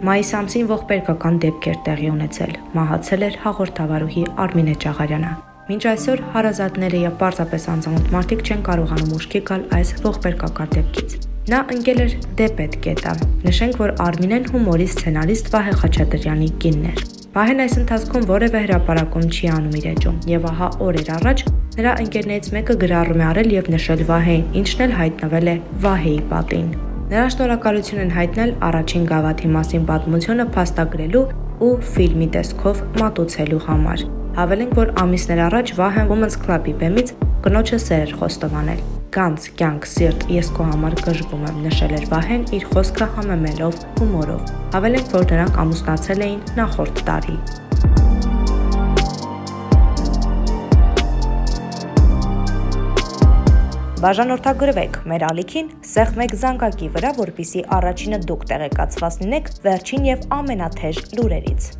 Մայիս ամսին ողբերգական դեպքեր տեղի ունեցել։ Մահացել էր հաղորդավարուհի Արմինե Ճաղարյանը։ Մինչ այսօր հարազատները եւ պարզապես անծանոթ մարդիկ չեն կարողանում ուշքի գալ այս ողբերգական դեպքից։ Նա ընկել էր դեպետ կետա։ Նշենք, որ Արմինեն հումորի սցենարիստ Վահե Խաչատրյանի կինն էր։ Վահեն այս ընթացքում որևէ հրապարակում չի անում իր էջում, եւ ահա օրեր առաջ նրա ընկերներից մեկը գրառում է արել եւ նշել Վահեին, ինչն էլ հայտնվել է Վահեի պատին։ Նրա շնորհակալություն են հայտնել առաջին գավաթի մասին պատմությունը փաստագրելու ու ֆիլմի տեսքով մատուցելու համար։ Հավելենք, որ ամիսներ առաջ Վահեն Women's Club-ի բեմից կնոջը սեր էր խոստովանել։ Գանց կյանք սիրտ ես քո համար գժվում եմ նշել էր Վահեն իր խոսքը համեմելով հումորով։ Հավելենք, որ նրանք ամուսնացել էին նախորդ տարի։ Բաժանորդագրվեք մեր ալիքին սեղմեք զանգակի վրա, որպիսի առաջինը դուք տեղեկացված լինեք վերջին եւ ամենաթեժ լուրերից։